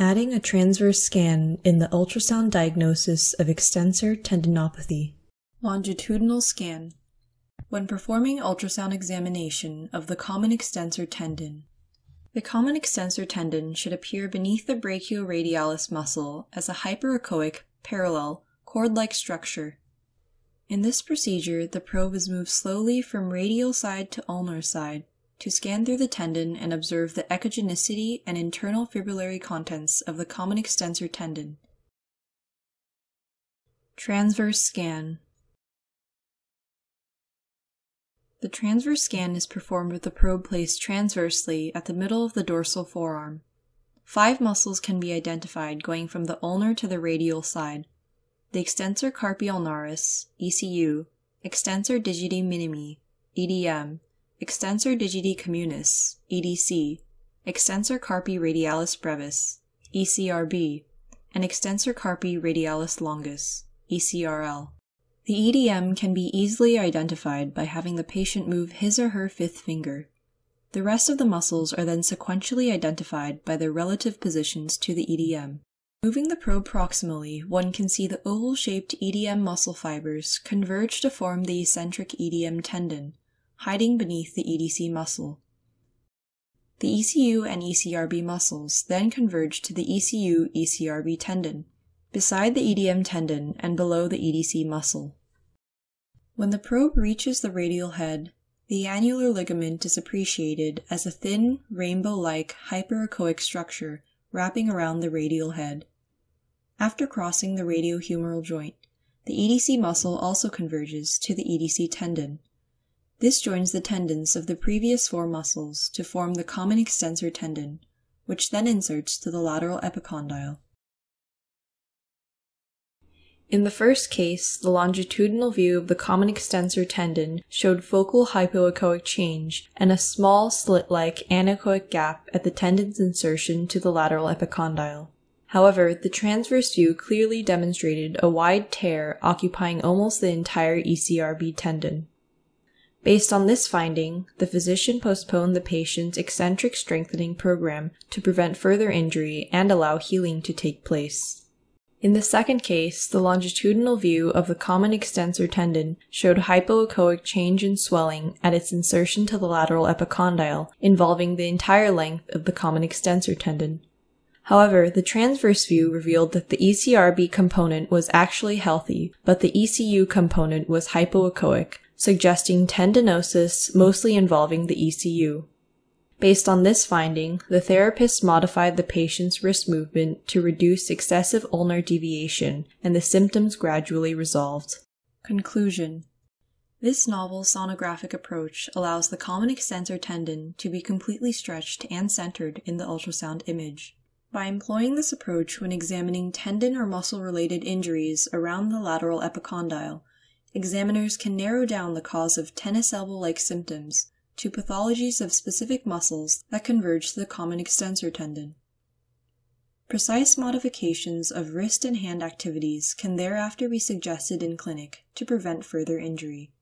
Adding a transverse scan in the ultrasound diagnosis of extensor tendinopathy. Longitudinal scan. When performing ultrasound examination of the common extensor tendon, the common extensor tendon should appear beneath the brachioradialis muscle as a hyperechoic, parallel, cord-like structure. In this procedure, the probe is moved slowly from radial side to ulnar side to scan through the tendon and observe the echogenicity and internal fibrillary contents of the common extensor tendon. Transverse scan. The transverse scan is performed with the probe placed transversely at the middle of the dorsal forearm. Five muscles can be identified going from the ulnar to the radial side. The extensor carpi ulnaris, ECU, extensor digiti minimi, EDM, extensor digiti communis, EDC, extensor carpi radialis brevis, ECRB, and extensor carpi radialis longus, ECRL. The EDM can be easily identified by having the patient move his or her fifth finger. The rest of the muscles are then sequentially identified by their relative positions to the EDM. Moving the probe proximally, one can see the oval-shaped EDM muscle fibers converge to form the eccentric EDM tendon, hiding beneath the EDC muscle. The ECU and ECRB muscles then converge to the ECU-ECRB tendon, beside the EDM tendon and below the EDC muscle. When the probe reaches the radial head, the annular ligament is appreciated as a thin, rainbow-like hyperechoic structure wrapping around the radial head. After crossing the radiohumeral joint, the EDC muscle also converges to the EDC tendon, this joins the tendons of the previous four muscles to form the common extensor tendon, which then inserts to the lateral epicondyle. In the first case, the longitudinal view of the common extensor tendon showed focal hypoechoic change and a small slit-like anechoic gap at the tendon's insertion to the lateral epicondyle. However, the transverse view clearly demonstrated a wide tear occupying almost the entire ECRB tendon. Based on this finding, the physician postponed the patient's eccentric strengthening program to prevent further injury and allow healing to take place. In the second case, the longitudinal view of the common extensor tendon showed hypoechoic change in swelling at its insertion to the lateral epicondyle, involving the entire length of the common extensor tendon. However, the transverse view revealed that the ECRB component was actually healthy, but the ECU component was hypoechoic, suggesting tendinosis mostly involving the ECU. Based on this finding, the therapist modified the patient's wrist movement to reduce excessive ulnar deviation, and the symptoms gradually resolved. Conclusion This novel sonographic approach allows the common extensor tendon to be completely stretched and centered in the ultrasound image. By employing this approach when examining tendon or muscle related injuries around the lateral epicondyle, examiners can narrow down the cause of tennis elbow-like symptoms to pathologies of specific muscles that converge to the common extensor tendon. Precise modifications of wrist and hand activities can thereafter be suggested in clinic to prevent further injury.